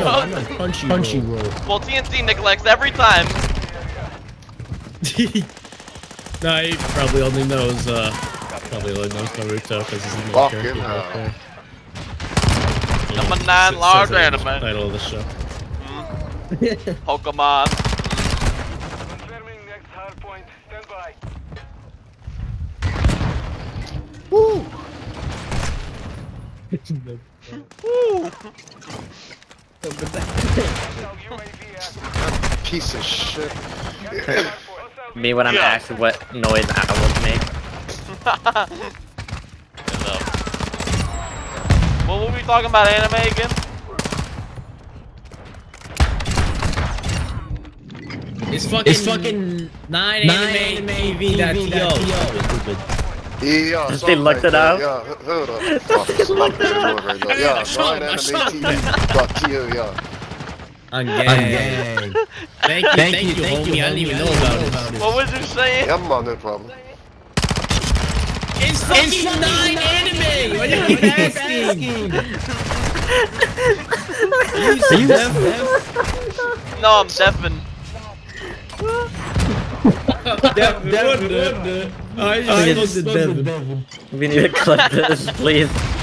no, I'm on punchy, punchy roll. roll. Well, TNT neglects every time. nah, he probably only knows, uh, probably only knows Naruto because he's in the character right there. Number nine large anime. Title of the show. Mm. Pokemon. Confirming next hard point. Stand by. Woo! Woo! so good that Piece of shit. Me when I'm yeah. asked what noise animals make. what were we talking about anime again? It's fucking, it's fucking 9 anime, anime TV. TV. TV. TV. Yeah, they looked it out. up. Yeah, hold on. they looked it up. Yeah, yeah, Ryan Animation dot to, yeah. Ungang. Ungang. Thank you, thank you, thank you. I didn't even know about it. What was you saying? Yeah, I'm on no problem. It's fucking it's nine anime! What are you asking? Are you deaf? No, I'm deafened. Dev, Dev, Dev, Dev. I, I, I, I, I, I, I, I, I, I,